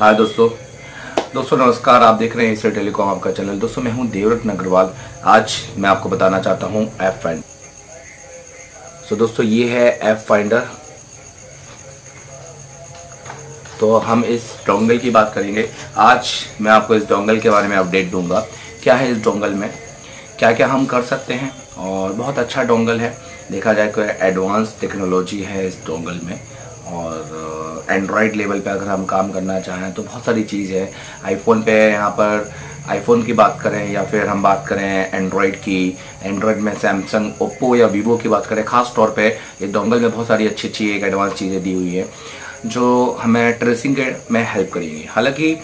हाय दोस्तों। दोस्तों, नमस्कार, आप देख रहे हैं इससे टेलीकॉम आपका चैनल। दोस्तों, मैं हूँ देवरत्न अग्रवाल। आज मैं आपको बताना चाहता हूँ ऐप फाइंड सो दोस्तों, ये है ऐप फाइंडर तो हम इस डोंगल की बात करेंगे। आज मैं आपको इस डोंगल के बारे में अपडेट दूँगा। क्या है इस डोंगल में? क्या क्या हम कर सकते हैं? और बहुत अच्छा डोंगल है। देखा जाए तो एडवांस टेक्नोलॉजी है इस डोंगल में। और एंड्रॉयड लेवल पे अगर हम काम करना चाहें तो बहुत सारी चीज़ है। आईफोन पे यहाँ पर आईफोन की बात करें या फिर हम बात करें एंड्रॉयड की। एंड्रॉयड में सैमसंग ओप्पो या वीवो की बात करें, ख़ास तौर पे ये डोंगल में बहुत सारी अच्छी अच्छी एक एडवांस चीज़ें दी हुई है, जो हमें ट्रेसिंग के में हेल्प करेंगी। हालाँकि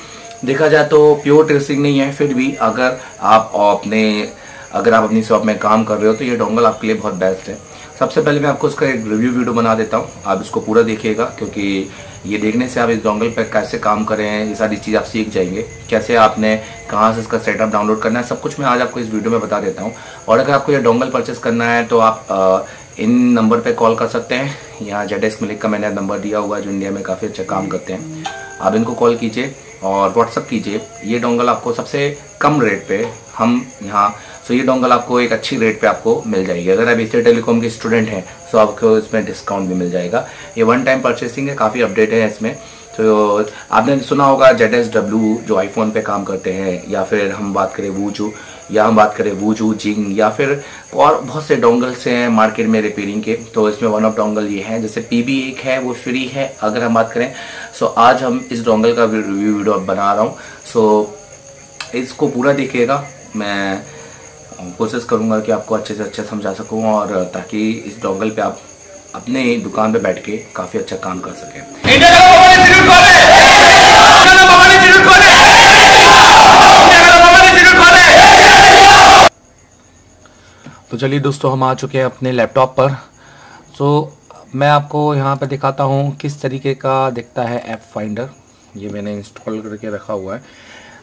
देखा जाए तो प्योर ट्रेसिंग नहीं है, फिर भी अगर आप अपने, अगर आप अपनी शॉप में काम कर रहे हो तो ये डोंगल आपके लिए बहुत बेस्ट है। सबसे पहले मैं आपको इसका एक रिव्यू वीडियो बना देता हूँ। आप इसको पूरा देखिएगा क्योंकि ये देखने से आप इस डोंगल पर कैसे काम करें ये सारी चीज़ आप सीख जाएँगे। कैसे आपने कहाँ से इसका सेटअप डाउनलोड करना है सब कुछ मैं आज आपको इस वीडियो में बता देता हूँ। और अगर आपको ये डोंगल परचेस करना है तो आप आ, इन नंबर पर कॉल कर सकते हैं। यहाँ जेड एक्स मिलिक का मैंने नंबर दिया हुआ है जो इंडिया में काफ़ी अच्छा काम करते हैं। आप इनको कॉल कीजिए और व्हाट्सअप कीजिए। ये डोंगल आपको सबसे कम रेट पे हम यहाँ सो ये डोंगल आपको एक अच्छी रेट पे आपको मिल जाएगी। अगर आप इसे टेलीकॉम के स्टूडेंट हैं तो आपको इसमें डिस्काउंट भी मिल जाएगा। ये वन टाइम परचेसिंग है, काफ़ी अपडेट है इसमें। तो आपने सुना होगा जेड एस डब्ल्यू जो आईफोन पे काम करते हैं, या फिर हम बात करें वूचू या हम बात करें वूचू जिंग या फिर और बहुत से डोंगल्स हैं मार्केट में रिपेयरिंग के। तो इसमें वन ऑफ़ डोंगल ये है, जैसे पी बी एक है, वो फ्री है, अगर हम बात करें। सो आज हम इस डोंगल का रिव्यू वीडियो बना रहा हूँ। सो इसको पूरा देखिएगा। मैं कोशिश करूँगा कि आपको अच्छे से अच्छे समझा सकूँ और ताकि इस डोंगल पे आप अपने दुकान पे बैठ के काफ़ी अच्छा काम कर सकें। तो चलिए दोस्तों हम आ चुके हैं अपने लैपटॉप पर। सो मैं आपको यहाँ पे दिखाता हूँ किस तरीके का दिखता है ऐप फाइंडर ये मैंने इंस्टॉल करके रखा हुआ है।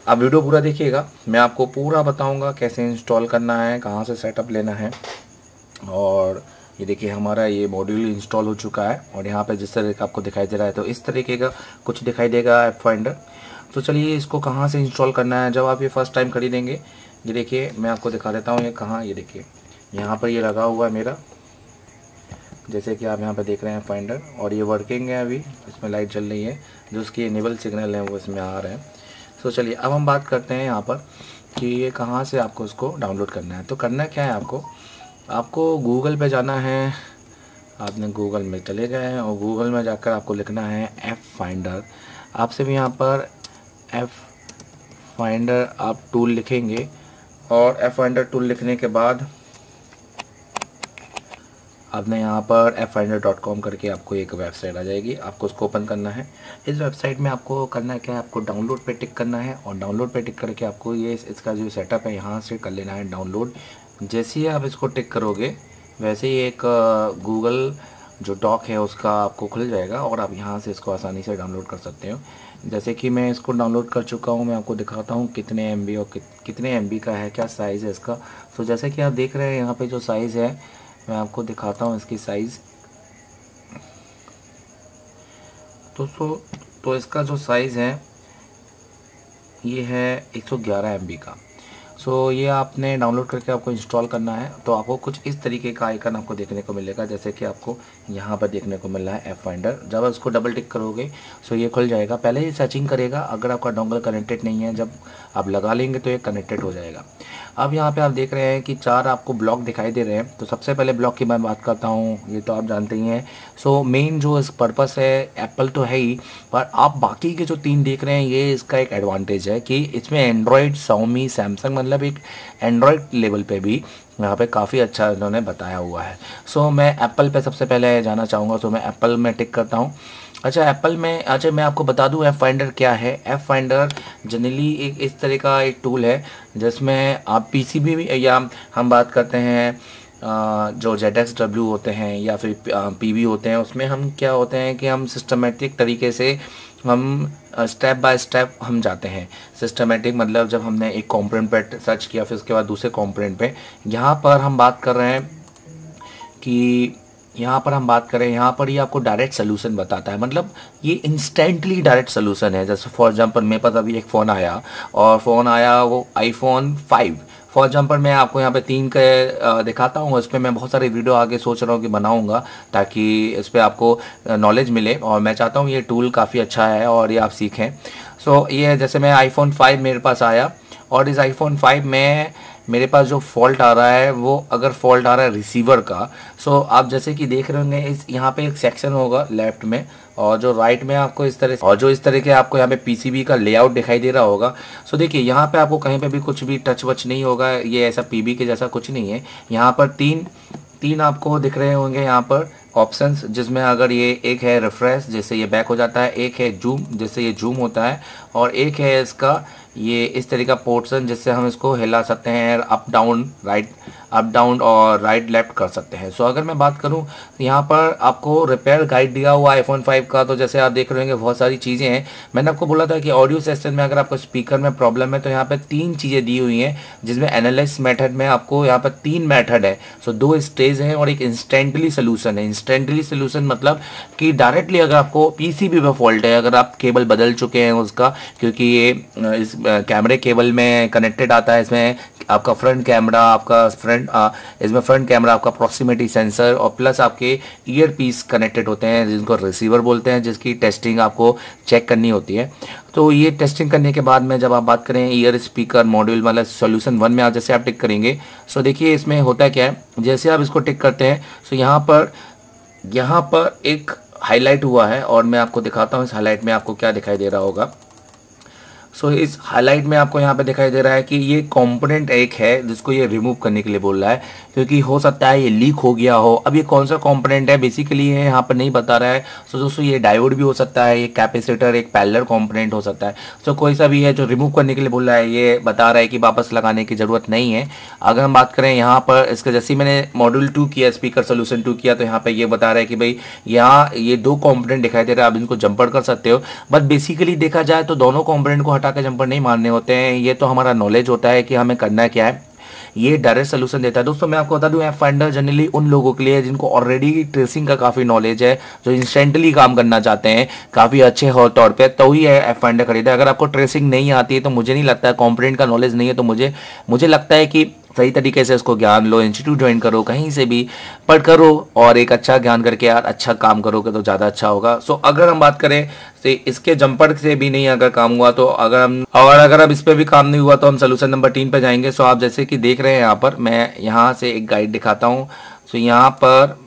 आप वीडियो पूरा देखिएगा। मैं आपको पूरा बताऊँगा कैसे इंस्टॉल करना है, कहाँ से सेटअप लेना है। और ये देखिए, हमारा ये मॉड्यूल इंस्टॉल हो चुका है। और यहाँ पे जिस तरह का आपको दिखाई दे रहा है तो इस तरीके का कुछ दिखाई देगा ऐप फाइंडर तो चलिए, इसको कहाँ से इंस्टॉल करना है? जब आप ये फ़र्स्ट टाइम खरीदेंगे, ये देखिए, मैं आपको दिखा देता हूँ ये कहाँ, ये देखिए। यहाँ पर ये लगा हुआ है मेरा। जैसे कि आप यहाँ पर देख रहे हैं फाइंडर और ये वर्किंग है अभी, इसमें लाइट चल रही है। जो उसकी इनेबल सिग्नल है, वो इसमें आ रहे हैं। तो चलिए, अब हम बात करते हैं यहाँ पर कि ये कहाँ से आपको उसको डाउनलोड करना है। तो करना क्या है आपको? आपको गूगल पे जाना है, आपने गूगल में चले गए हैं और गूगल में जाकर आपको लिखना है एफ़ फाइंडर आपसे भी यहाँ पर एफ़ फाइंडर आप टूल लिखेंगे और एफ़ फाइंडर टूल लिखने के बाद आपने यहाँ पर एफ़ करके आपको एक वेबसाइट आ जाएगी। आपको उसको ओपन करना है। इस वेबसाइट में आपको करना क्या है? आपको डाउनलोड पे टिक करना है और डाउनलोड पे टिक करके आपको ये इसका जो सेटअप है यहाँ से कर लेना है डाउनलोड जैसे ही आप इसको टिक करोगे, वैसे ही एक गूगल जो डॉक है उसका आपको खुल जाएगा और आप यहाँ से इसको आसानी से डाउनलोड कर सकते हो। जैसे कि मैं इसको डाउनलोड कर चुका हूँ, मैं आपको दिखाता हूँ कितने एमबी और कितने एमबी का है, क्या साइज़ है इसका। तो जैसे कि आप देख रहे हैं यहाँ पे जो साइज़ है मैं आपको दिखाता हूँ इसकी साइज़ तो सो तो इसका जो साइज़ है ये है 111 MB का। सो so, ये आपने डाउनलोड करके आपको इंस्टॉल करना है तो आपको कुछ इस तरीके का आइकन आपको देखने को मिलेगा जैसे कि आपको यहाँ पर देखने को मिल रहा है एफ़ फाइंडर जब उसको डबल टिक करोगे सो ये खुल जाएगा। पहले ये सर्चिंग करेगा अगर आपका डोंगल कनेक्टेड नहीं है जब आप लगा लेंगे तो ये कनेक्टेड हो जाएगा। अब यहाँ पे आप देख रहे हैं कि चार आपको ब्लॉक दिखाई दे रहे हैं। तो सबसे पहले ब्लॉक की मैं बात करता हूँ ये तो आप जानते ही हैं। सो मेन जो इस पर्पस है एप्पल तो है ही पर आप बाकी के जो तीन देख रहे हैं ये इसका एक एडवांटेज है कि इसमें एंड्रॉयड साउमी सैमसंग मतलब एक एंड्रॉयड लेवल पर भी यहाँ पे काफ़ी अच्छा इन्होंने बताया हुआ है। सो so, मैं एप्पल पे सबसे पहले जाना चाहूँगा तो मैं एप्पल में टिक करता हूँ। अच्छा एप्पल में अच्छा मैं आपको बता दूँ एफ़ फाइंडर क्या है? एफ़ फाइंडर जनरली एक इस तरह का एक टूल है, जिसमें आप पीसीबी भी या हम बात करते हैं जो जेड एक्स डब्ल्यू होते हैं, या फिर पीबी होते हैं, उसमें हम क्या होते हैं कि हम सिस्टमेटिक तरीके से हम स्टेप बाय स्टेप हम जाते हैं। सिस्टमेटिक मतलब जब हमने एक कॉम्पोनेंट पे सर्च किया, फिर उसके बाद दूसरे कॉम्पोनेंट पे। यहाँ पर हम बात कर रहे हैं कि यहाँ पर हम बात करें यहाँ पर ये आपको डायरेक्ट सोल्यूशन बताता है। मतलब ये इंस्टेंटली डायरेक्ट सोल्यूशन है। जैसे फॉर एग्जांपल मेरे पास अभी एक फ़ोन आया और फ़ोन आया वो आईफोन 5 फॉर एग्ज़ाम्पल मैं आपको यहाँ पे तीन के दिखाता हूँ। इस पर मैं बहुत सारे वीडियो आगे सोच रहा हूँ कि बनाऊँगा ताकि इस पर आपको नॉलेज मिले और मैं चाहता हूँ ये टूल काफ़ी अच्छा है और ये आप सीखें। सो so, ये जैसे मैं आईफोन 5 मेरे पास आया और इस आईफोन 5 में मेरे पास जो फॉल्ट आ रहा है, वो अगर फॉल्ट आ रहा है रिसीवर का सो आप जैसे कि देख रहे होंगे, इस यहाँ पे एक सेक्शन होगा लेफ़्ट में, और जो राइट में आपको इस तरह और जो इस तरह के आपको यहाँ पे पीसीबी का लेआउट दिखाई दे रहा होगा सो देखिए, यहाँ पे आपको कहीं पे भी कुछ भी टच वच नहीं होगा, ये ऐसा पीबी के जैसा कुछ नहीं है। यहाँ पर तीन तीन आपको दिख रहे होंगे यहाँ पर ऑप्शंस जिसमें अगर ये एक है रिफ्रेश जिससे ये बैक हो जाता है, एक है जूम जिससे ये जूम होता है, और एक है इसका ये इस तरह का पोर्सन जिससे हम इसको हिला सकते हैं up down right up down और राइट लेफ़्ट कर सकते हैं। सो so, अगर मैं बात करूँ यहाँ पर आपको रिपेयर गाइड दिया हुआ आईफोन 5 का तो जैसे आप देख रहे होंगे बहुत सारी चीज़ें हैं। मैंने आपको बोला था कि ऑडियो सेक्शन में अगर आपको स्पीकर में प्रॉब्लम है तो यहाँ पर तीन चीज़ें दी हुई हैं जिसमें एनालिस मेथड में आपको यहाँ पर तीन मैथड है। सो so, दो स्टेज हैं और एक इंस्टेंटली सोल्यूशन है। इंस्टेंटली सोल्यूशन मतलब कि डायरेक्टली अगर आपको पीसीबी पे फॉल्ट है अगर आप केबल बदल चुके हैं उसका क्योंकि ये इस कैमरे केबल में कनेक्टेड आता है इसमें आपका फ्रंट कैमरा आपका फ्रंट इसमें फ्रंट कैमरा आपका प्रॉक्सिमिटी सेंसर और प्लस आपके ईयर पीस कनेक्टेड होते हैं, जिनको रिसीवर बोलते हैं, जिसकी टेस्टिंग आपको चेक करनी होती है। तो ये टेस्टिंग करने के बाद में जब आप बात करें ईयर स्पीकर मॉड्यूल मतलब सोल्यूशन वन में आप जैसे आप टिक करेंगे सो देखिए इसमें होता क्या है, जैसे आप इसको टिक करते हैं सो यहाँ पर यहाँ पर एक हाईलाइट हुआ है और मैं आपको दिखाता हूँ, इस हाईलाइट में आपको क्या दिखाई दे रहा होगा। सो so, इस हाईलाइट में आपको यहाँ पे दिखाई दे रहा है कि ये कंपोनेंट एक है जिसको ये रिमूव करने के लिए बोल रहा है। क्योंकि हो सकता है ये लीक हो गया हो। अब ये कौन सा कंपोनेंट है? बेसिकली ये यहाँ पर नहीं बता रहा है। सो so, दोस्तों ये डायोड भी हो सकता है ये कैपेसिटर एक पैलर कॉम्पोनेंट हो सकता है। सो so, कोई सा भी है जो रिमूव करने के लिए बोल रहा है ये बता रहा है कि वापस लगाने की ज़रूरत नहीं है। अगर हम बात करें यहाँ पर इसके जैसे मैंने मॉड्यूल टू किया स्पीकर सोल्यूशन टू किया तो यहाँ पर ये बता रहा है कि भाई यहाँ ये दो कॉम्पोनेंट दिखाई दे रहा है। आप इनको जंपर कर सकते हो। बट बेसिकली देखा जाए तो दोनों कॉम्पोनेंट को के जंपर नहीं मारने होते हैं। ये तो हमारा नॉलेज होता है कि हमें करना क्या है। ये डायरेक्ट सोल्यूशन देता है। दोस्तों, मैं आपको बता दूँ एफ़ फाइंडर जनरली उन लोगों के लिए जिनको ऑलरेडी ट्रेसिंग का काफ़ी नॉलेज है, जो इंस्टेंटली काम करना चाहते हैं, काफ़ी अच्छे हो तौर पे तो ही एफ़ फाइंडर खरीदा। अगर आपको ट्रेसिंग नहीं आती है तो मुझे नहीं लगता है कॉम्पिटेंट का नॉलेज नहीं है तो मुझे मुझे लगता है कि सही तरीके से उसको ज्ञान लो इंस्टीट्यूट ज्वाइन करो, कहीं से भी पढ़ करो और एक अच्छा ज्ञान करके यार अच्छा काम करोगे तो ज़्यादा अच्छा होगा। सो अगर हम बात करें तो इसके जंपर से भी नहीं अगर काम हुआ तो अगर हम, और अगर अब इस पर भी काम नहीं हुआ तो हम सोल्यूशन नंबर तीन पर जाएँगे। सो आप जैसे कि देख रहे हैं यहाँ पर, मैं यहाँ से एक गाइड दिखाता हूँ। सो यहाँ पर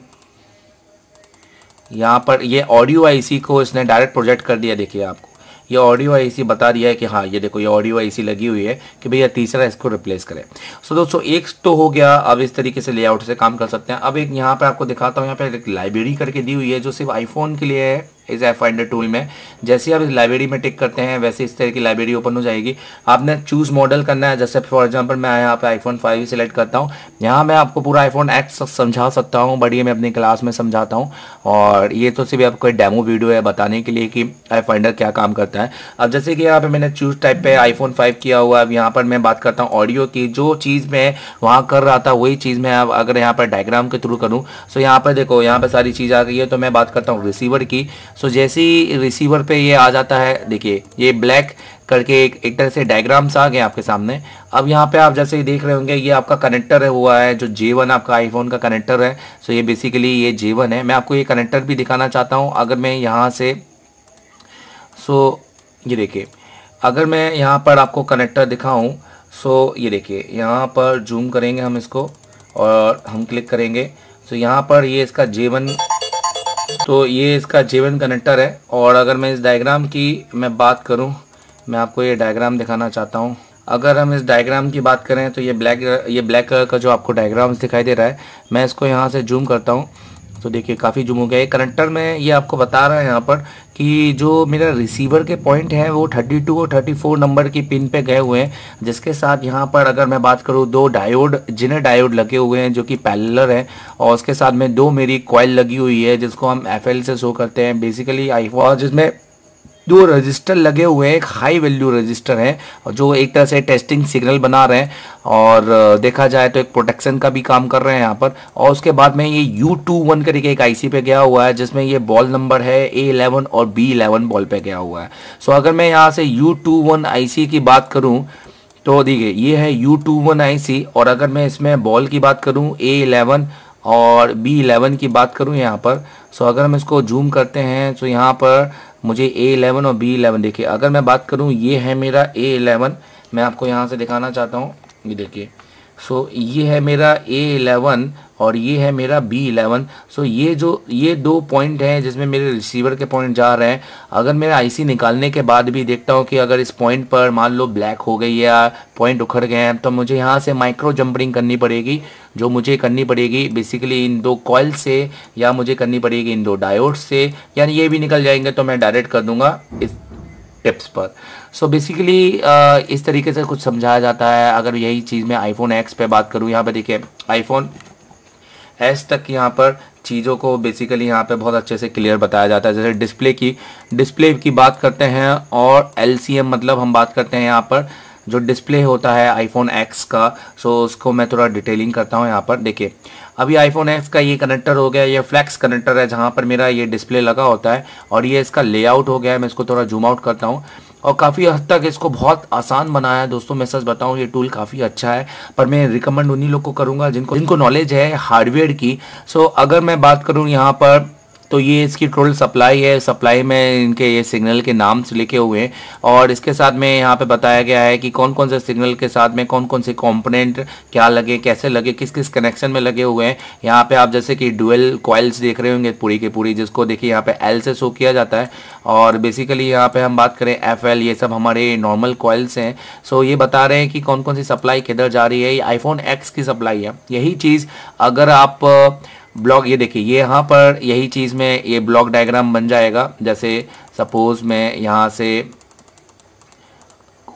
यहाँ पर ये ऑडियो आईसी को इसने डायरेक्ट प्रोजेक्ट कर दिया, देखिए आपको ये ऑडियो आईसी बता दिया है कि हाँ ये देखो ये ऑडियो आईसी लगी हुई है कि भैया तीसरा इसको रिप्लेस करें। सो so, दोस्तों एक तो हो गया अब इस तरीके से लेआउट से काम कर सकते हैं। अब एक यहाँ पे आपको दिखाता हूँ यहाँ पे एक लाइब्रेरी करके दी हुई है जो सिर्फ़ आईफोन के लिए है। इस एफ़ फाइंडर टूल में। जैसे आप इस लाइब्रेरी में टिक करते हैं, वैसे इस तरह की लाइब्रेरी ओपन हो जाएगी। आपने चूज़ मॉडल करना है, जैसे फॉर एग्जांपल मैं यहाँ पे आईफोन फाइव सिलेक्ट करता हूँ। यहाँ मैं आपको पूरा आईफोन एक्स समझा सकता हूँ बट ये मैं अपनी क्लास में समझाता हूँ। और ये तो सिर्फ़ आपको डेमो वीडियो है बताने के लिए कि आई फाइंडर क्या काम करता है। अब जैसे कि यहाँ पे मैंने चूज़ टाइप पे आईफोन फाइव किया हुआ अब यहाँ पर मैं बात करता हूँ ऑडियो की। जो चीज़ मैं वहाँ कर रहा था, वही चीज़ मैं अब अगर यहाँ पर डायग्राम के थ्रू करूँ सो यहाँ पर देखो, यहाँ पर सारी चीज़ आ गई है। तो मैं बात करता हूँ रिसीवर की। सो जैसी रिसीवर पे ये आ जाता है, देखिए, ये ब्लैक करके एक एक तरह से डायग्राम्स आ गए आपके सामने। अब यहाँ पे आप जैसे ही देख रहे होंगे, ये आपका कनेक्टर है हुआ है, जो जे वन आपका आईफोन का कनेक्टर है। सो ये बेसिकली ये जे वन है। मैं आपको ये कनेक्टर भी दिखाना चाहता हूँ, अगर मैं यहाँ से सो ये देखिए, अगर मैं यहाँ पर आपको कनेक्टर दिखाऊँ सो ये देखिए, यहाँ पर जूम करेंगे हम इसको और हम क्लिक करेंगे। सो यहाँ पर ये इसका जे वन तो ये इसका जेवन कनेक्टर है। और अगर मैं इस डायग्राम की मैं बात करूँ, मैं आपको ये डायग्राम दिखाना चाहता हूँ। अगर हम इस डायग्राम की बात करें तो ये ब्लैक ये ब्लैक कलर का जो आपको डायग्राम दिखाई दे रहा है, मैं इसको यहाँ से जूम करता हूँ। तो देखिए, काफ़ी जूम हो गया है कनेक्टर में ये आपको बता रहा है यहाँ पर कि जो मेरा रिसीवर के पॉइंट हैं, वो 32 और 34 नंबर की पिन पे गए हुए हैं, जिसके साथ यहाँ पर अगर मैं बात करूँ, दो डायोड जिन्हें डायोड लगे हुए हैं, जो कि पैलर है, और उसके साथ में दो मेरी कॉयल लगी हुई है, जिसको हम एफएल से शो करते हैं। बेसिकली आई जिसमें दो रजिस्टर लगे हुए हैं, एक हाई वैल्यू रजिस्टर है जो एक तरह से टेस्टिंग सिग्नल बना रहे हैं, और देखा जाए तो एक प्रोटेक्शन का भी काम कर रहे हैं यहाँ पर, और उसके बाद में ये यू टू वन करके एक आईसी पे गया हुआ है, जिसमें ये बॉल नंबर है ए इलेवन और बी इलेवन बॉल पे गया हुआ है। सो अगर मैं यहाँ से यू टू वन की बात करूँ तो देखिए, ये है यू टू वन आई और अगर मैं इसमें बॉल की बात करूँ ए और बी इलेवन की बात करूँ यहाँ पर सो अगर हम इसको जूम करते हैं तो यहाँ पर मुझे ए इलेवन और बी इलेवन देखिए। अगर मैं बात करूँ, ये है मेरा ए इलेवन मैं आपको यहाँ से दिखाना चाहता हूँ। ये देखिए। सो ये है मेरा ए इलेवन और ये है मेरा बी इलेवन सो ये जो, ये दो पॉइंट हैं जिसमें मेरे रिसीवर के पॉइंट जा रहे हैं. अगर मेरा आईसी निकालने के बाद भी देखता हूँ कि अगर इस पॉइंट पर मान लो ब्लैक हो गई या पॉइंट उखड़ गए हैं तो मुझे यहाँ से माइक्रो जंपरिंग करनी पड़ेगी, जो मुझे करनी पड़ेगी बेसिकली इन दो कॉयल से या मुझे करनी पड़ेगी इन दो डायोड से. यानी ये भी निकल जाएँगे तो मैं डायरेक्ट कर दूँगा इस टिप्स पर. सो बेसिकली इस तरीके से कुछ समझाया जाता है। अगर यही चीज़ मैं आईफोन एक्स पे बात करूँ, यहाँ पे देखिए आईफोन एस तक यहाँ पर चीज़ों को बेसिकली यहाँ पे बहुत अच्छे से क्लियर बताया जाता है। जैसे डिस्प्ले की डिस्प्ले की बात करते हैं और एलसीएम मतलब हम बात करते हैं यहाँ पर जो डिस्प्ले होता है आईफोन एक्स का। सो उसको मैं थोड़ा डिटेलिंग करता हूँ यहाँ पर। देखिए, अभी आईफोन एक्स का ये कनेक्टर हो गया, ये फ्लैक्स कनेक्टर है जहाँ पर मेरा ये डिस्प्ले लगा होता है और ये इसका लेआउट हो गया है। मैं इसको थोड़ा जूम आउट करता हूँ। और काफ़ी हद तक इसको बहुत आसान बनाया है। दोस्तों, मैं सच बताऊँ, ये टूल काफ़ी अच्छा है, पर मैं रिकमेंड उन्हीं लोग को करूँगा जिनको जिनको नॉलेज है हार्डवेयर की। सो अगर मैं बात करूँ यहाँ पर तो ये इसकी टोटल सप्लाई है, सप्लाई में इनके ये सिग्नल के नाम से लिखे हुए हैं। और इसके साथ में यहाँ पे बताया गया है कि कौन कौन से सिग्नल के साथ में कौन कौन से कंपोनेंट क्या लगे, कैसे लगे किस किस कनेक्शन में लगे हुए हैं। यहाँ पे आप जैसे कि डुअल कॉइल्स देख रहे होंगे पूरी की पूरी, जिसको देखिए यहाँ पे एल से शो किया जाता है। और बेसिकली यहाँ पे हम बात करें एफ़ एल ये सब हमारे नॉर्मल कॉइल्स हैं। सो ये बता रहे हैं कि कौन कौन सी सप्लाई किधर जा रही है। ये आईफोन एक्स की सप्लाई है। यही चीज़ अगर आप ब्लॉक ये देखिए, ये यहाँ पर यही चीज़ में ये ब्लॉक डायग्राम बन जाएगा। जैसे सपोज़ मैं यहाँ से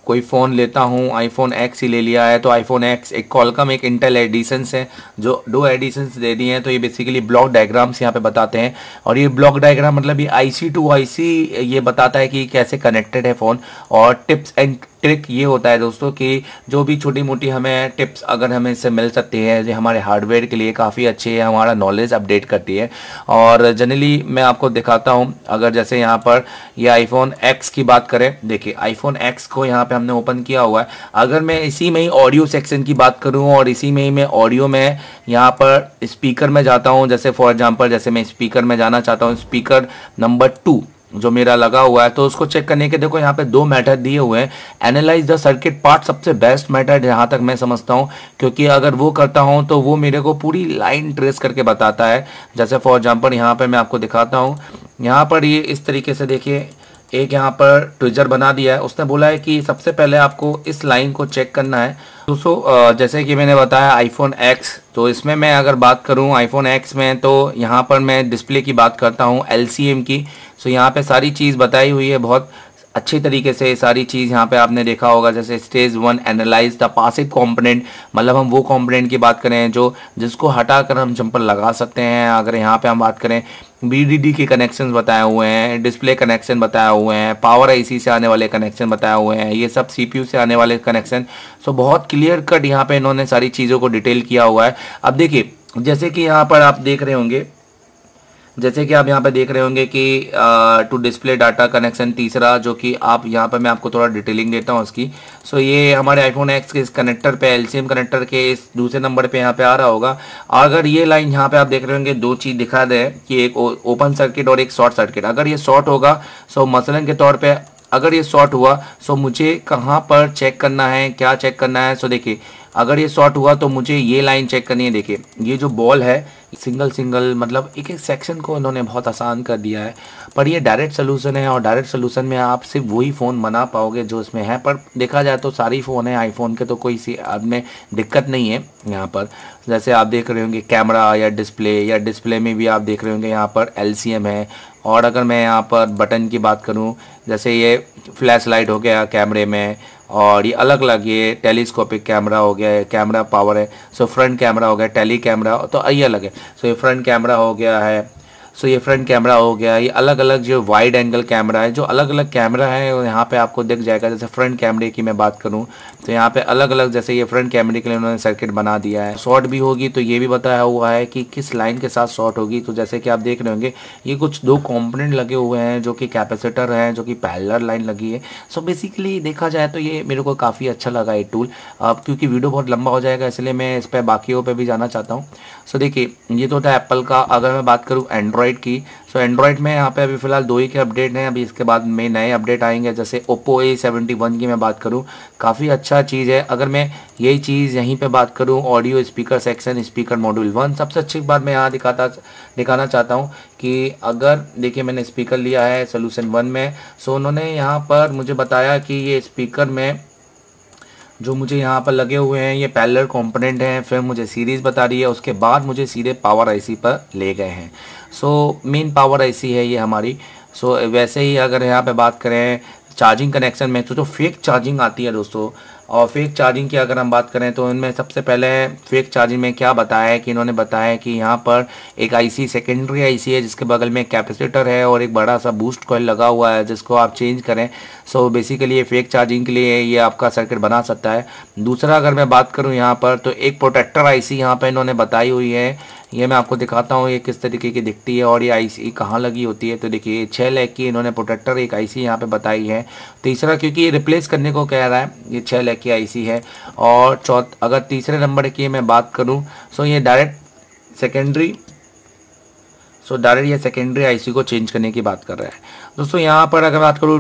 कोई फ़ोन लेता हूँ आईफोन एक्स ही ले लिया है तो आईफोन एक्स एक कॉलकम एक इंटेल एडिशंस है, जो दो एडिशंस दे दिए हैं तो ये बेसिकली ब्लॉक डायग्राम्स यहाँ पे बताते हैं। और ये ब्लॉक डायग्राम मतलब ये आईसी टू आईसी ये बताता है कि कैसे कनेक्टेड है फ़ोन। और टिप्स एंड ट्रिक ये होता है दोस्तों कि जो भी छोटी मोटी हमें टिप्स अगर हमें इससे मिल सकती है जो हमारे हार्डवेयर के लिए काफ़ी अच्छी है, हमारा नॉलेज अपडेट करती है। और जनरली मैं आपको दिखाता हूँ, अगर जैसे यहाँ पर ये आईफोन एक्स की बात करें, देखिए आईफोन एक्स को यहाँ पे हमने ओपन किया हुआ है। अगर मैं इसी में ही ऑडियो सेक्शन की बात करूँ और इसी में ही मैं ऑडियो में यहाँ पर स्पीकर में जाता हूँ, जैसे फॉर एग्ज़ाम्पल जैसे मैं स्पीकर में जाना चाहता हूँ स्पीकर नंबर टू जो मेरा लगा हुआ है तो उसको चेक करने के देखो, यहाँ पे दो मेथड दिए हुए हैं। एनालाइज द सर्किट पार्ट सबसे बेस्ट मेथड जहाँ तक मैं समझता हूँ, क्योंकि अगर वो करता हूँ तो वो मेरे को पूरी लाइन ट्रेस करके बताता है। जैसे फॉर एग्ज़ाम्पल यहाँ पे मैं आपको दिखाता हूँ। यहाँ पर ये इस तरीके से देखिए एक यहाँ पर ट्विजर बना दिया है। उसने बोला है कि सबसे पहले आपको इस लाइन को चेक करना है। दोस्तों जैसे कि मैंने बताया आईफोन एक्स तो इसमें मैं अगर बात करूँ आईफोन एक्स में तो यहाँ पर मैं डिस्प्ले की बात करता हूँ एल की। सो यहाँ पर सारी चीज़ बताई हुई है बहुत। अच्छी तरीके से सारी चीज़ यहाँ पे आपने देखा होगा, जैसे stage one analyse the passive component मतलब हम वो कंपोनेंट की बात करें जो, जिसको हटाकर हम जंपर लगा सकते हैं। अगर यहाँ पे हम बात करें बी के कनेक्शन बताए हुए हैं डिस्प्ले कनेक्शन बताए हुए हैं पावर आई से आने वाले कनेक्शन बताए हुए हैं, ये सब सीपीयू से आने वाले कनेक्शन सो बहुत क्लियर कट यहाँ पे इन्होंने सारी चीज़ों को डिटेल किया हुआ है। अब देखिए, जैसे कि यहाँ पर आप देख रहे होंगे जैसे कि आप यहाँ पे देख रहे होंगे कि टू डिस्प्ले डाटा कनेक्शन तीसरा जो कि आप यहाँ पे मैं आपको थोड़ा डिटेलिंग देता हूँ उसकी। सो so, ये हमारे आईफोन एक्स के इस कनेक्टर पे एलसीएम कनेक्टर के इस दूसरे नंबर पे यहाँ पे आ रहा होगा। अगर ये लाइन यहाँ पे आप देख रहे होंगे दो चीज़ दिखा दे कि एक ओपन सर्किट और एक शॉर्ट सर्किट अगर ये शॉर्ट होगा सो मसलन के तौर पर अगर ये शॉर्ट हुआ सो मुझे कहाँ पर चेक करना है क्या चेक करना है? सो देखिए अगर ये शॉर्ट हुआ तो मुझे ये लाइन चेक करनी है। देखिए ये जो बॉल है सिंगल सिंगल मतलब एक एक सेक्शन को इन्होंने बहुत आसान कर दिया है। पर ये डायरेक्ट सोल्यूशन है और डायरेक्ट सोल्यूशन में आप सिर्फ़ वही फ़ोन बना पाओगे जो इसमें है। पर देखा जाए तो सारी फ़ोन है आईफोन के तो कोई सी में दिक्कत नहीं है यहाँ पर। जैसे आप देख रहे होंगे कैमरा या डिस्प्ले या डिस्प्ले में भी आप देख रहे होंगे यहाँ पर एलसीएम है। और अगर मैं यहाँ पर बटन की बात करूँ, जैसे ये फ्लैश लाइट हो गया कैमरे में और ये अलग अलग, ये टेलीस्कोपिक कैमरा हो गया है कैमरा पावर है, सो फ्रंट कैमरा हो गया, टेली कैमरा तो ये अलग है। सो ये फ्रंट कैमरा हो गया है सो ये फ्रंट कैमरा हो गया, ये अलग अलग जो वाइड एंगल कैमरा है, जो अलग अलग कैमरा है यहाँ पे आपको दिख जाएगा। जैसे फ्रंट कैमरे की मैं बात करूँ तो यहाँ पे अलग अलग जैसे ये फ्रंट कैमरे के लिए उन्होंने सर्किट बना दिया है। शॉर्ट भी होगी तो ये भी बताया हुआ है कि किस लाइन के साथ शॉर्ट होगी। तो जैसे कि आप देख रहे होंगे, ये कुछ दो कॉम्पोनेंट लगे हुए हैं, जो कि कैपेसिटर हैं, जो कि पैलर लाइन लगी है। सो बेसिकली देखा जाए तो ये मेरे को काफ़ी अच्छा लगा ये टूल अब क्योंकि वीडियो बहुत लंबा हो जाएगा, इसलिए मैं इस पर बाकियों पर भी जाना चाहता हूँ। सो देखिए, ये तो था एप्पल का, अगर मैं बात करूँ एंड्रॉयड की सो एंड्रॉयड में यहाँ पे अभी फ़िलहाल दो ही के अपडेट हैं। अभी इसके बाद में नए अपडेट आएँगे, जैसे ओप्पो ए सेवेंटी वन की मैं बात करूँ, काफ़ी अच्छा चीज़ है। अगर मैं यही चीज़ यहीं पे बात करूँ audio speaker section speaker module one सबसे अच्छी बात मैं यहाँ दिखाता, दिखाना चाहता हूँ कि अगर, देखिए, मैंने स्पीकर लिया है सोल्यूशन वन में सो उन्होंने यहाँ पर मुझे बताया कि ये स्पीकर में जो मुझे यहाँ पर लगे हुए हैं ये पैलर कंपोनेंट हैं फिर मुझे सीरीज़ बता रही है उसके बाद मुझे सीधे पावर आईसी पर ले गए हैं। सो मेन पावर आईसी है ये हमारी। सो so, वैसे ही अगर यहाँ पे बात करें चार्जिंग कनेक्शन में तो जो फेक चार्जिंग आती है दोस्तों और फेक चार्जिंग की अगर हम बात करें तो इनमें सबसे पहले फेक चार्जिंग में क्या बताया है कि इन्होंने बताया है कि यहाँ पर एक आईसी सेकेंडरी आईसी है जिसके बगल में कैपेसिटर है और एक बड़ा सा बूस्ट कॉयल लगा हुआ है जिसको आप चेंज करें। सो so बेसिकली ये फेक चार्जिंग के लिए ये आपका सर्किट बना सकता है। दूसरा, अगर मैं बात करूँ यहाँ पर तो एक प्रोटेक्टर आईसी यहाँ पर इन्होंने बताई हुई है। ये मैं आपको दिखाता हूँ, ये किस तरीके की दिखती है और ये आईसी कहाँ लगी होती है। तो देखिए, ये छः लैख की इन्होंने प्रोटेक्टर एक आईसी यहाँ पे बताई है। तीसरा, क्योंकि ये रिप्लेस करने को कह रहा है, ये छः लैख की आईसी है। और चौथ, अगर तीसरे नंबर की मैं बात करूँ सो ये डायरेक्ट सेकेंडरी सो डायरेक्ट ये सेकेंडरी आईसी को चेंज करने की बात कर रहा है। दोस्तों, यहाँ पर अगर बात करूँ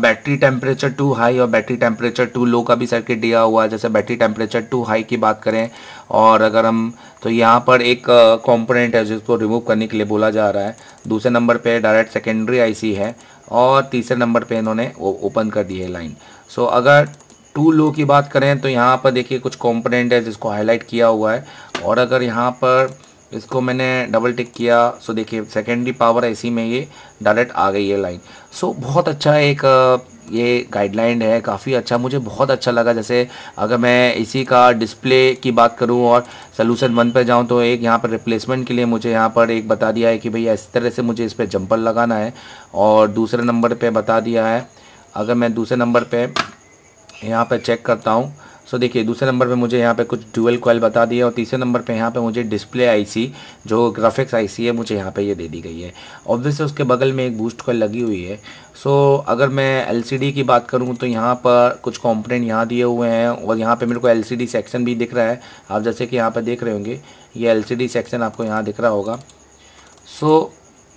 बैटरी टेम्परेचर टू हाई और बैटरी टेम्परेचर टू लो का भी सर्किट दिया हुआ है। जैसे बैटरी टेम्परेचर टू हाई की बात करें और अगर हम तो यहाँ पर एक कंपोनेंट है जिसको रिमूव करने के लिए बोला जा रहा है। दूसरे नंबर पे डायरेक्ट सेकेंडरी आईसी है और तीसरे नंबर पे इन्होंने ओपन कर दी है लाइन सो अगर टू लो की बात करें तो यहाँ पर देखिए कुछ कॉम्पोनेंट है जिसको हाईलाइट किया हुआ है और अगर यहाँ पर इसको मैंने डबल टिक किया। सो देखिए सेकेंडरी पावर ऐसी में ये डायरेक्ट आ गई है लाइन सो बहुत अच्छा एक ये गाइडलाइन है। काफ़ी अच्छा मुझे बहुत अच्छा लगा। जैसे अगर मैं इसी का डिस्प्ले की बात करूँ और सोल्यूशन वन पर जाऊँ तो एक यहाँ पर रिप्लेसमेंट के लिए मुझे यहाँ पर एक बता दिया है कि भैया इस तरह से मुझे इस पर जंपर लगाना है और दूसरे नंबर पर बता दिया है। अगर मैं दूसरे नंबर पर यहाँ पर चेक करता हूँ सो देखिए दूसरे नंबर पे मुझे यहाँ पे कुछ डुअल कॉयल बता दिया और तीसरे नंबर पे यहाँ पे मुझे डिस्प्ले आईसी जो ग्राफिक्स आईसी है मुझे यहाँ पे ये दे दी गई है। ऑब्वियसली उसके बगल में एक बूस्ट कॉयल लगी हुई है। सो so, अगर मैं एलसीडी की बात करूँ तो यहाँ पर कुछ कॉम्पोनेंट यहाँ दिए हुए हैं और यहाँ पर मेरे को एलसीडी सेक्शन भी दिख रहा है। आप जैसे कि यहाँ पर देख रहे होंगे ये एलसीडी सेक्शन आपको यहाँ दिख रहा होगा। सो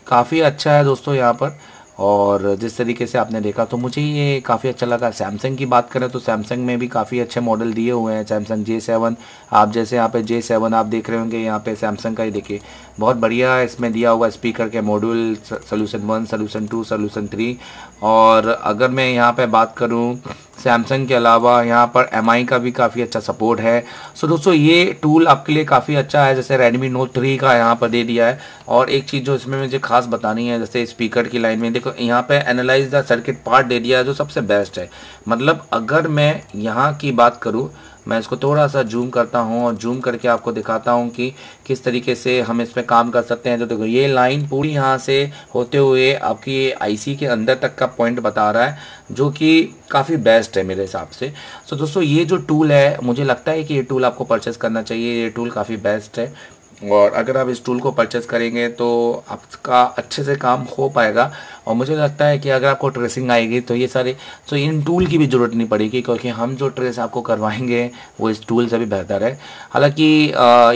काफ़ी अच्छा है दोस्तों यहाँ पर। और जिस तरीके से आपने देखा तो मुझे ये काफ़ी अच्छा लगा। सैमसंग की बात करें तो सैमसंग में भी काफ़ी अच्छे मॉडल दिए हुए हैं। सैमसंग जे सेवन आप जैसे यहाँ पे जे सेवन आप देख रहे होंगे, यहाँ पे सैमसंग का ही देखिए। बहुत बढ़िया इसमें दिया हुआ स्पीकर के module solution one solution two solution three और अगर मैं यहाँ पर बात करूँ सैमसंग के अलावा यहाँ पर एमआई का भी काफ़ी अच्छा सपोर्ट है। सो दोस्तों, ये टूल आपके लिए काफ़ी अच्छा है, जैसे रेडमी नोट थ्री का यहाँ पर दे दिया है। और एक चीज़ जो इसमें मुझे खास बतानी है, जैसे स्पीकर की लाइन में, देखो, यहाँ पे एनालाइज द सर्किट पार्ट दे दिया है, जो सबसे बेस्ट है। मतलब अगर मैं यहाँ की बात करूँ मैं इसको थोड़ा सा जूम करता हूँ और जूम करके आपको दिखाता हूँ कि किस तरीके से हम इस पर काम कर सकते हैं। तो देखो, ये लाइन पूरी यहाँ से होते हुए आपकी आईसी के अंदर तक का पॉइंट बता रहा है, जो कि काफ़ी बेस्ट है मेरे हिसाब से। सो दोस्तों, ये जो टूल है, मुझे लगता है कि ये टूल आपको परचेस करना चाहिए। ये टूल काफ़ी बेस्ट है। और अगर आप इस टूल को परचेस करेंगे तो आपका अच्छे से काम हो पाएगा। और मुझे लगता है कि अगर आपको ट्रेसिंग आएगी तो ये सारे तो इन टूल की भी ज़रूरत नहीं पड़ेगी क्योंकि हम जो ट्रेस आपको करवाएँगे, वो इस टूल से भी बेहतर है। हालाँकि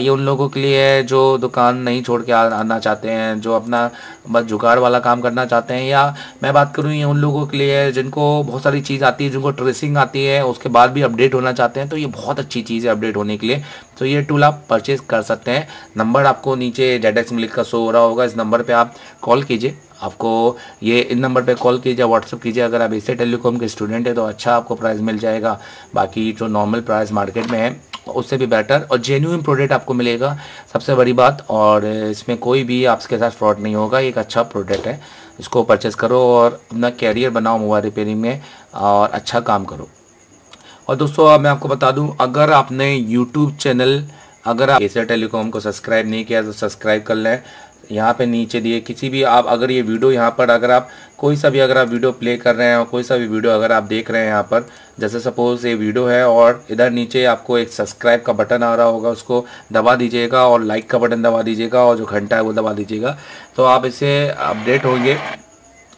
ये उन लोगों के लिए है जो दुकान नहीं छोड़ के आना चाहते हैं, जो अपना बस जुगाड़ वाला काम करना चाहते हैं, या मैं बात करूँ ये उन लोगों के लिए है जिनको बहुत सारी चीज़ आती है, जिनको ट्रेसिंग आती है, उसके बाद भी अपडेट होना चाहते हैं तो ये बहुत अच्छी चीज़ है अपडेट होने के लिए। तो ये टूल आप परचेज कर सकते हैं। नंबर आपको नीचे जेड एक्स लिख का शो हो रहा होगा, इस नंबर पर आप कॉल कीजिए। आपको ये इन नंबर पे कॉल कीजिए व्हाट्सअप कीजिए। अगर आप इससे टेलीकॉम के स्टूडेंट है तो अच्छा आपको प्राइस मिल जाएगा। बाकी जो नॉर्मल प्राइस मार्केट में है, उससे भी बेटर और जेन्यून प्रोडक्ट आपको मिलेगा। सबसे बड़ी बात, और इसमें कोई भी आपके साथ फ्रॉड नहीं होगा, एक अच्छा प्रोडक्ट है। इसको परचेस करो और अपना कैरियर बनाओ मोबाइल रिपेयरिंग में और अच्छा काम करो। और दोस्तों मैं आपको बता दूँ, अगर आपने यूट्यूब चैनल अगर आप एसर टेलीकॉम को सब्सक्राइब नहीं किया तो सब्सक्राइब कर लें। यहाँ पे नीचे दिए किसी भी आप, अगर ये वीडियो यहाँ पर, अगर आप कोई सा भी अगर आप वीडियो प्ले कर रहे हैं और कोई सा भी वीडियो अगर आप देख रहे हैं यहाँ पर, जैसे सपोज़ ये वीडियो है और इधर नीचे आपको एक सब्सक्राइब का बटन आ रहा होगा, उसको दबा दीजिएगा और लाइक का बटन दबा दीजिएगा और जो घंटा है वो दबा दीजिएगा। तो आप इसे अपडेट होंगे।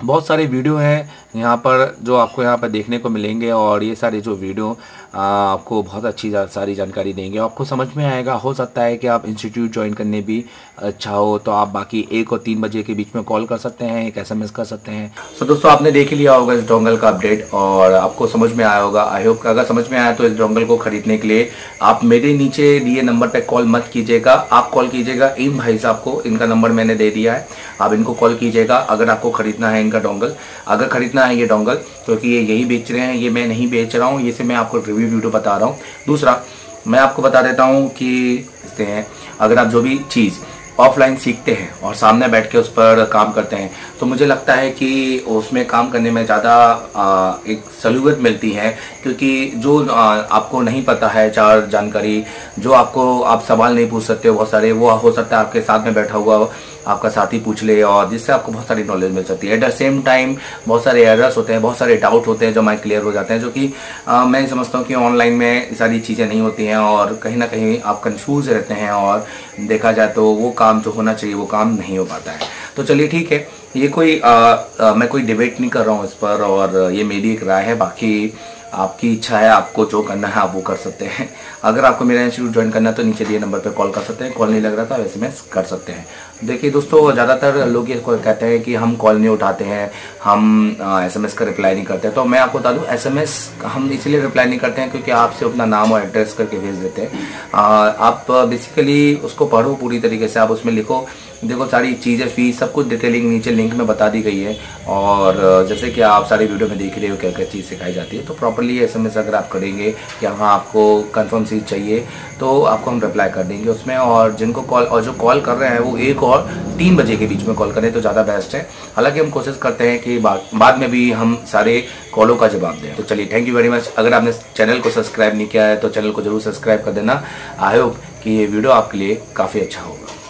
बहुत सारे वीडियो हैं यहाँ पर जो आपको यहाँ पर देखने को मिलेंगे और ये सारे जो वीडियो आपको बहुत अच्छी सारी जानकारी देंगे। आपको समझ में आएगा, हो सकता है कि आप इंस्टीट्यूट ज्वाइन करने भी अच्छा हो तो आप बाकी एक और तीन बजे के बीच में कॉल कर सकते हैं, एक एसएमएस कर सकते हैं। तो दोस्तों, आपने देख लिया होगा इस डोंगल का अपडेट और आपको समझ में आया होगा। आई होप अगर समझ में आया तो इस डोंगल को खरीदने के लिए आप मेरे नीचे दिए नंबर पर कॉल मत कीजिएगा। आप कॉल कीजिएगा इन भाई साहब को, इनका नंबर मैंने दे दिया है। आप इनको कॉल कीजिएगा अगर आपको खरीदना है इनका डोंगल अगर खरीदना है ये डोंगल क्योंकि ये यही बेच रहे हैं, ये मैं नहीं बेच रहा हूँ, ये से मैं आपको रिव्यू वीडियो बता रहा हूँ। दूसरा, मैं आपको बता देता हूँ कि हैं, अगर आप जो भी चीज़ ऑफलाइन सीखते हैं और सामने बैठ के उस पर काम करते हैं। तो मुझे लगता है कि उसमें काम करने में ज़्यादा एक सलूगत मिलती है, क्योंकि जो आपको नहीं पता है चार जानकारी, जो आपको आप सवाल नहीं पूछ सकते, बहुत सारे, वो हो सकता है आपके साथ में बैठा हुआ आपका साथी पूछ ले और जिससे आपको बहुत सारी नॉलेज मिल सकती है। एट द सेम टाइम बहुत सारे एरर्स होते हैं, बहुत सारे डाउट होते हैं जो माइंड क्लियर हो जाते हैं, जो कि मैं समझता हूँ कि ऑनलाइन में सारी चीज़ें नहीं होती हैं और कहीं ना कहीं आप कंफ्यूज रहते हैं और देखा जाए तो वो काम जो होना चाहिए वो काम नहीं हो पाता है। तो चलिए ठीक है ये कोई आ, आ, मैं कोई डिबेट नहीं कर रहा हूँ इस पर और ये मेरी एक राय है बाकी आपकी इच्छा है, आपको जो करना है, आप वो कर सकते हैं। अगर आपको मेरा इंस्टीट्यूट ज्वाइन करना है तो नीचे दिए नंबर पर कॉल कर सकते हैं। कॉल नहीं लग रहा था एस कर सकते हैं। देखिए दोस्तों, ज़्यादातर लोग ये कहते हैं कि हम कॉल नहीं उठाते हैं, हम एसएमएस का रिप्लाई नहीं करते। तो मैं आपको बता दूँ, एसएमएस हम इसलिए रिप्लाई नहीं करते हैं क्योंकि आपसे अपना नाम और एड्रेस करके भेज देते हैं। आप बेसिकली उसको पढ़ो पूरी तरीके से, आप उसमें लिखो। देखो, सारी चीज़ें फ़ीस सब कुछ डिटेलिंग नीचे लिंक में बता दी गई है। और जैसे कि आप सारी वीडियो में देख रहे हो क्या क्या चीज़ सिखाई जाती है तो प्रॉपरली एस अगर आप करेंगे, कि हाँ आपको कन्फर्म चीज़ चाहिए तो आपको हम रिप्लाई कर देंगे उसमें। और जिनको कॉल और जो कॉल कर रहे हैं, वो एक और तीन बजे के बीच में कॉल करें तो ज़्यादा बेस्ट है। हालाँकि हम कोशिश करते हैं कि बाद में भी हम सारे कॉलों का जवाब दें। तो चलिए थैंक यू वेरी मच अगर आपने चैनल को सब्सक्राइब नहीं किया है तो चैनल को ज़रूर सब्सक्राइब कर देना। आई होप कि ये वीडियो आपके लिए काफ़ी अच्छा होगा।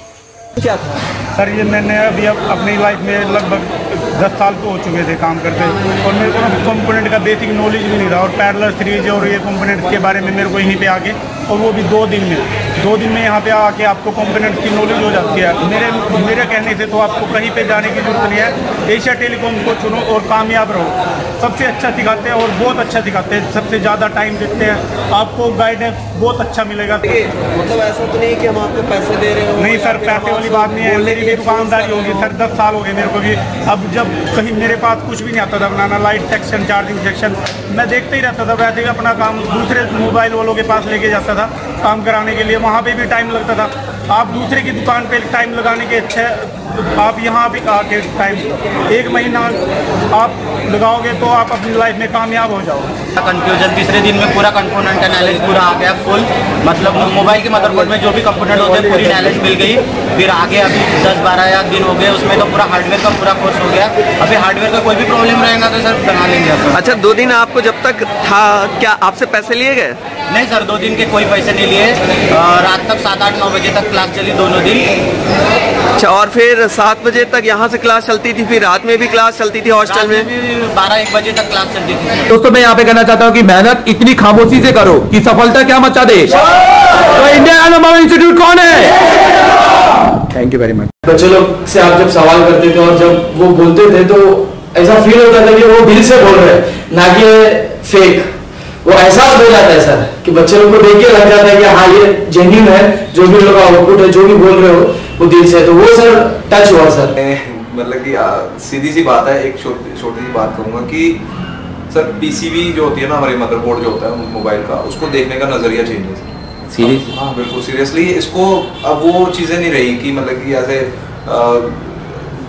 क्या था? सर, ये मैंने अभी अब अपनी लाइफ में लगभग दस साल तो हो चुके थे काम करते और मेरे को ना कंपोनेंट का बेसिक नॉलेज भी नहीं रहा और पैरलर सीरीज़ और ये कंपोनेंट के बारे में मेरे को यहीं पे आके और वो भी दो दिन में। दो दिन में यहाँ पे आके आपको कंपोनेंट की नॉलेज हो जाती है। मेरे मेरे कहने से तो आपको कहीं पे जाने की ज़रूरत नहीं है। एशिया टेलीकॉम को चुनो और कामयाब रहो। सबसे अच्छा सिखाते हैं और बहुत अच्छा सिखाते हैं। सबसे ज़्यादा टाइम देते हैं। आपको गाइडेंस बहुत अच्छा मिलेगा। मतलब ऐसा तो नहीं कि हम आपको पैसे दे रहे हो नहीं सर पैसे वाली बात नहीं है। मेरी भी दुकानदारी होगी। सर दस साल हो गए मेरे को भी। अब जब कहीं मेरे पास कुछ भी नहीं आता था बनाना लाइट सेक्शन चार्जिंग सेक्शन मैं देखते ही रहता था। वैसे ही अपना काम दूसरे मोबाइल वालों के पास लेके जाता था काम कराने के लिए। वहाँ पर भी टाइम लगता था। आप दूसरे की दुकान पर टाइम लगाने के अच्छे आप यहाँ भी आके टाइम एक महीना आप लगाओगे तो आप अपनी लाइफ में कामयाब हो जाओगे। कंफ्यूजन तीसरे दिन में पूरा कंपोनेंट का नॉलेज पूरा आ गया फुल मतलब मोबाइल के मदरबोर्ड में जो भी कंपोनेंट होते हैं पूरी नॉलेज मिल गई। फिर आगे अभी दस बारह या दिन हो गए उसमें तो पूरा हार्डवेयर का पूरा कोर्स हो गया। अभी हार्डवेयर का कोई भी प्रॉब्लम रहेगा तो सर बना लेंगे अच्छा दो दिन आपको जब तक था क्या आपसे पैसे लिए गए? नहीं सर दो दिन के कोई पैसे नहीं लिए। रात तक सात आठ नौ बजे तक क्लास चली दोनों दिन। अच्छा और फिर सात बजे तक यहाँ से क्लास चलती थी फिर रात में भी क्लास चलती थी हॉस्टल में। बारह एक बजे तक क्लास चलती थी। दोस्तों मैं यहाँ पे कहना चाहता हूँ कि मेहनत इतनी खामोशी से करो कि सफलता क्या मचा दे। तो इंडिया नंबर इंस्टीट्यूट कौन है? थैंक यू वेरी मच बच्चे लोग से आप जब सवाल करते थे और जब वो बोलते थे तो ऐसा फील होता था कि वो दिल से बोल रहे हैं ना कि फेक वो एहसास हो जाता है सर कि बच्चे लोग को देख के लग जाता है कि हाँ ये जेन्यून है जो भी लोग आउटपुट है जो भी बोल रहे हो वो दिल से तो वो सर टच हुआ सर। मतलब कि सीधी सी बात है एक छोटी छोटी सी बात कहूँगा कि सर पीसीबी जो होती है ना हमारे मदरबोर्ड जो होता है मोबाइल का उसको देखने का नज़रिया चेंज है सीरियस हाँ बिल्कुल सीरियसली इसको अब वो चीज़ें नहीं रही कि मतलब कि ऐसे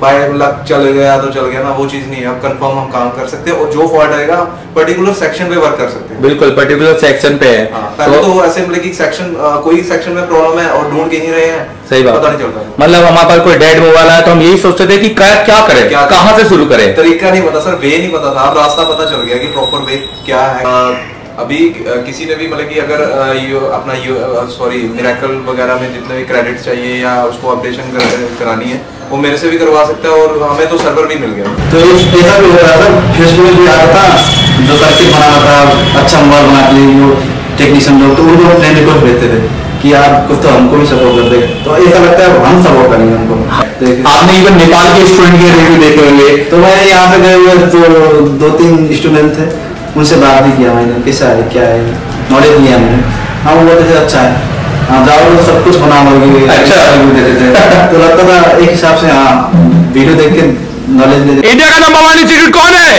बाय लक चल गया तो चल गया ना वो चीज़ नहीं है। अब कंफर्म हम काम कर सकते हैं और जो फॉल्ट आएगा पर्टिकुलर सेक्शन पे वर्क कर सकते हैं। बिल्कुल पर्टिकुलर सेक्शन पे है। हाँ, पहले तो, तो ऐसे मतलब कि सेक्शन कोई सेक्शन में प्रॉब्लम है और ढूंढ के नहीं रहे हैं सही बात। पता नहीं चलता मतलब हमारे पास कोई डेड मोबाइल है तो हम यही सोचते थे कि क्या क्या करें? क्या कहाँ से शुरू करें? तरीका नहीं पता सर वे नहीं पता था। अब रास्ता पता चल गया कि प्रॉपर वे क्या है। अभी किसी ने भी मतलब कि अगर यू, अपना यू सॉरी मिराकल वगैरह में जितने भी क्रेडिट चाहिए या उसको अपडेशन कर, करानी है वो मेरे से भी करवा सकता है और हमें तो सर्वर भी मिल गया। तो ऐसा भी हो रहा था फेसबुक में भी आ रहा था जो सर्किट बना रहा था अच्छा मोबाइल बना के लिए वो टेक्नीशियन लोग तो उनको फ्रेंड रिक्वेस्ट भेजते थे कि यार कुछ तो हमको भी सपोर्ट कर दे। तो ऐसा लगता है हम सपोर्ट करेंगे उनको तो आपने इवन नेपाल के स्टूडेंट के रिव्यू देखे होंगे। तो मैं यहाँ पे गए हुए तो दो तीन स्टूडेंट थे उनसे बात भी किया मैंने कैसा है क्या है? नॉलेज लिया मैंने। हाँ वो बोलते थे अच्छा है। हाँ जाओ तो सब कुछ बना होगी अच्छा। देते थे। तो लगता था एक हिसाब से हाँ वीडियो देख के नॉलेज ले इंडिया का नंबर वन इंस्टीट्यूट कौन है?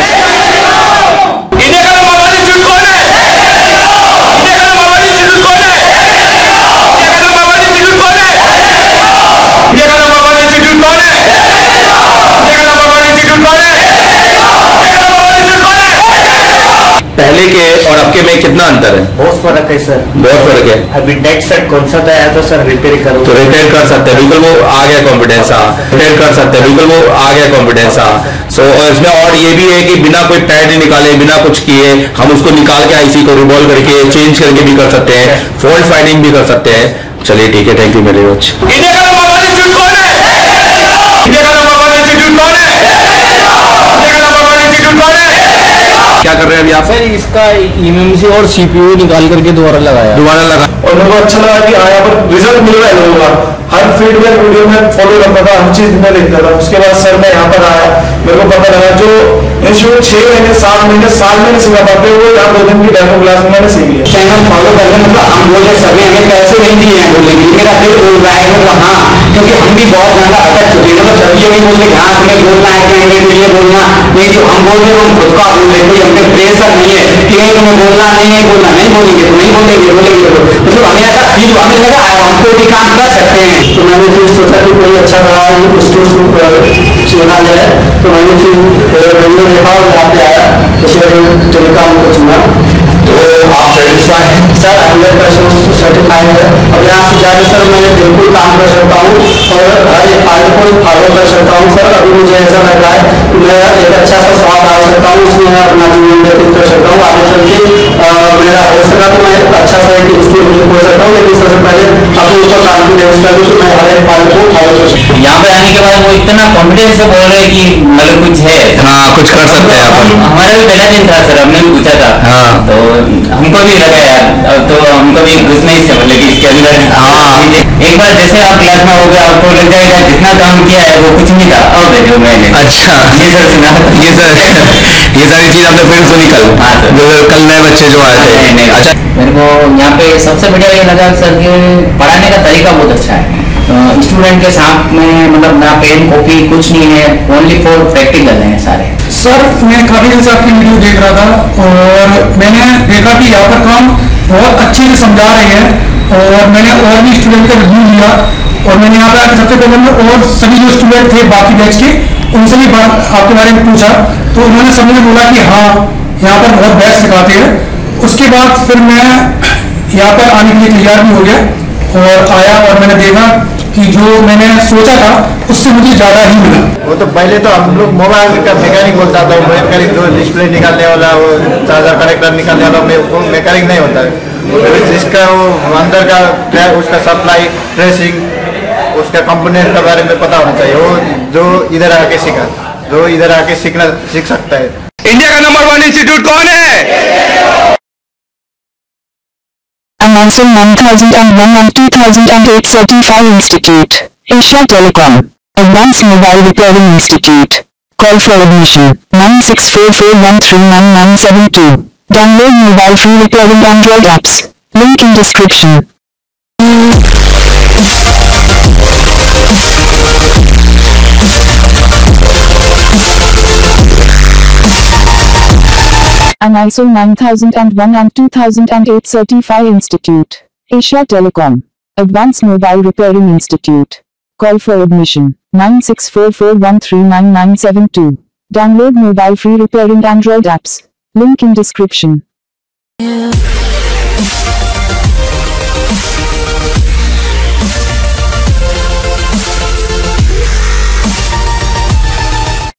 इंडिया का नंबर वन इंस्टीट्यूट कौन है इंडिया का नंबर वन इंस्टीट्यूट कौन है इंडिया का नंबर वन इंस्टीट्यूट कौन है इंडिया का नंबर वन इंस्टीट्यूट कौन है इंडिया का नंबर वन इंस्टीट्यूट कौन है इंडिया का नंबर वन इंस्टीट्यूट कौन है पहले के और अब के में कितना अंतर है? बहुत फ़र्क है सर। बहुत फ़र्क है? अभी डेट सेट कौन सा आया तो सर? रिपेयर करो। तो रिपेयर कर सकते हैं। बिल्कुल वो आ गया कॉन्फिडेंस हाँ। रिपेयर कर सकते हैं। बिल्कुल वो आ गया कॉन्फिडेंस हाँ। सो और इसमें और ये भी है कि बिना कोई पैड निकाले बिना कुछ किए हम उसको निकाल के आईसी को रिवॉल्व करके चेंज करके भी कर सकते हैं। फॉल्ट फाइंडिंग भी कर सकते हैं। चलिए ठीक है। Thank you very much India का नंबर वन इंस्टीट्यूट कौन है इंडिया का नंबर वन इंस्टीट्यूट कौन है इंडिया का नंबर वन इंस्टीट्यूट कौन है क्या कर रहे हैं अभी आप? सर इसका ईएमएमसी और सीपीयू निकाल करके दोबारा लगाया। दोबारा लगा। और मेरे को अच्छा लगा कि आया पर रिज़ल्ट मिल रहा है लोगों का। हर फीडबैक वीडियो में फॉलो करता था हर चीज़ में देखता था। उसके बाद सर मैं यहाँ पर आया। मेरे को पता लगा जो इंस्टीट्यूट छह महीने सात महीने साल में नहीं सिखा पाते वो यहाँ दो दिन की डेमो क्लास में मैंने सीख लिया चैनल फॉलो करने मतलब हम बोल रहे सभी हमें पैसे नहीं दिए हैं बोलने के लिए मेरा दिल बोल रहा है मतलब हाँ क्योंकि हम भी बहुत ज़्यादा अटक चुके हैं मतलब सभी ये नहीं बोलते हाँ तुम्हें बोलना है कि नहीं मुझे बोलना नहीं जो हम बोल रहे हैं हम खुद का बोल रहे हैं कोई हमने प्रेशर नहीं है कि नहीं तुम्हें बोलना नहीं है बोलना नहीं बोलेंगे तो नहीं बोलेंगे बोलेंगे तो मतलब हमें ऐसा फील हमें लगा है हम कोई भी काम कर सकते हैं तो मैंने फिर सोचा कि कोई अच्छा रहा उसको चुना जाए तो मैंने फिर बेंगलोर नेपाल पे आया। फिर टेलीकॉम को चुना तो आप सेटिस्फाई हैं सर हंड्रेड परसेंट सर्टिफाइड है अब यहाँ से जाकर सर मैं बिल्कुल काम कर सकता हूँ और हर एक पार्ट को फॉलो कर सकता हूँ सर अभी मुझे ऐसा लग रहा है कि मैं एक अच्छा सा स्वाद डाल सकता हूँ उसमें मैं अपना जीवन व्यतीत कर सकता हूँ आगे चल के मेरा हो सका तो मैं अच्छा सा एक इंस्टीट्यूट खोल सकता हूँ लेकिन सबसे पहले अपने ऊपर कॉन्फिडेंस कर दूँ कि मैं हर एक पार्ट को फॉलो कर सकता हूँ यहाँ पे आने के बाद वो इतना कॉन्फिडेंस से बोल रहे हैं कि मतलब कुछ है। हाँ कुछ कर सकते हैं हम अपन। हमारा भी पहला दिन था सर हमने भी पूछा था। हाँ। तो हमको भी लगा यार तो हमको भी घुसना ही से बोले कि इसके अंदर। हाँ। एक बार जैसे आप क्लास में हो गए आपको लग जाएगा जितना काम किया है वो कुछ नहीं था। अब देखो मैंने। अच्छा। ये सर सुना ये सर ये सारी चीज़ आपने फिर सुनी कल हाँ, सर। जो कल नए बच्चे जो आए थे। नहीं, नहीं। अच्छा। मेरे को यहाँ पे सबसे बढ़िया ये लगा सर कि पढ़ाने का तरीका बहुत अच्छा है। स्टूडेंट के साथ में मतलब ना पेन कॉपी कुछ नहीं है ओनली फॉर प्रैक्टिकल है सारे। सर मैं काफ़ी दिन से आपकी वीडियो देख रहा था और मैंने देखा कि यहाँ पर काम बहुत अच्छे से समझा रहे हैं और मैंने और भी स्टूडेंट का रिव्यू लिया और मैंने यहाँ पे आकर सबसे पहले मैं और सभी जो स्टूडेंट थे बाकी बैच के उनसे भी बात आपके बारे में पूछा। तो उन्होंने सभी ने बोला कि हाँ यहाँ पर बहुत बेस्ट सिखाते हैं। उसके बाद फिर मैं यहाँ पर आने के लिए तैयार भी हो गया और आया और मैंने देखा कि जो मैंने सोचा था उससे मुझे ज़्यादा ही मिला। वो तो पहले तो हम लोग मोबाइल का मैकेनिक बोलता था मैकेनिक जो डिस्प्ले निकालने वाला वो चार्जर कनेक्टर निकालने वाला वो मैकेनिक नहीं होता। है जिसका वो अंदर का ट्रै- उसका सप्लाई ट्रेसिंग उसका कंपोनेंट के बारे में पता होना चाहिए। वो जो इधर आके सीखा जो इधर आके सीखना सीख सकता है। इंडिया का नंबर वन इंस्टीट्यूट कौन है? Announcing 1001 and 2008 Certified Institute. Asia Telecom. Advanced Mobile Repairing Institute. Call for admission 9644139972. Download mobile free repairing Android apps. Link in description. An ISO 9001 and 2008 Certify Institute. Asia Telecom. Advanced Mobile Repairing Institute. Call for admission 9644139972. Download mobile free repairing Android apps. Link in description. Yeah.